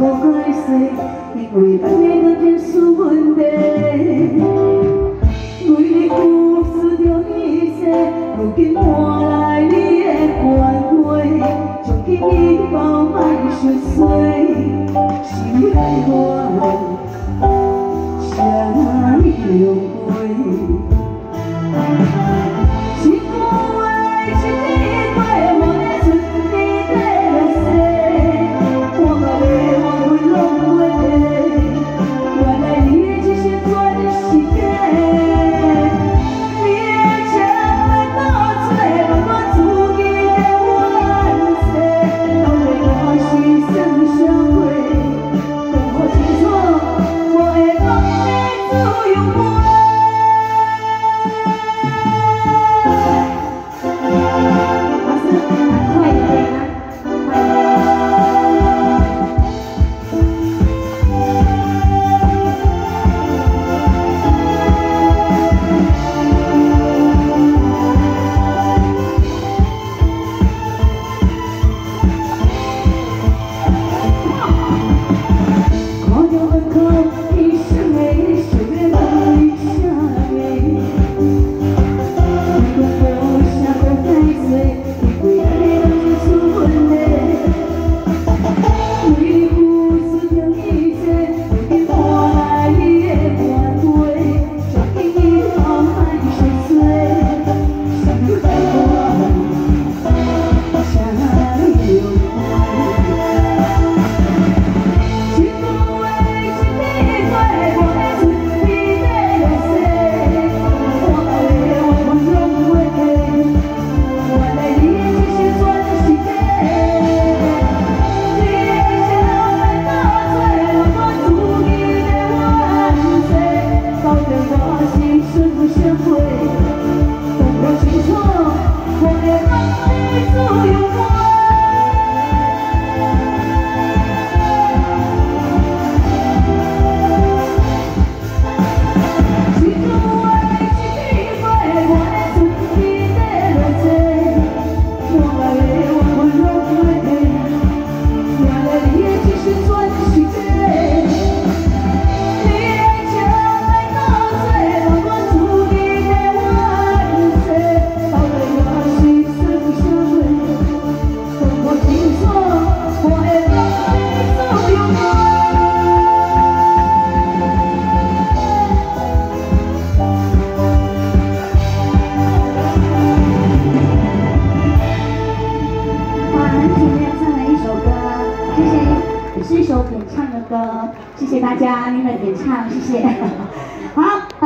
khó ai xây mình ngồi đã nghe đã thêm su buồn đề người đi cùng sự thiếu xe đủ kiến mùa lại đi em của tôi trong khi đi bao mạnh chuyện xuôi chỉ biết anh chẳng hiểu 谢谢是一首演唱的歌，谢谢大家，你们演唱，谢谢。好。